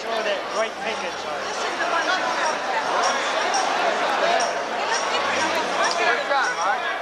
it's that great pink inside. This is the one Mark?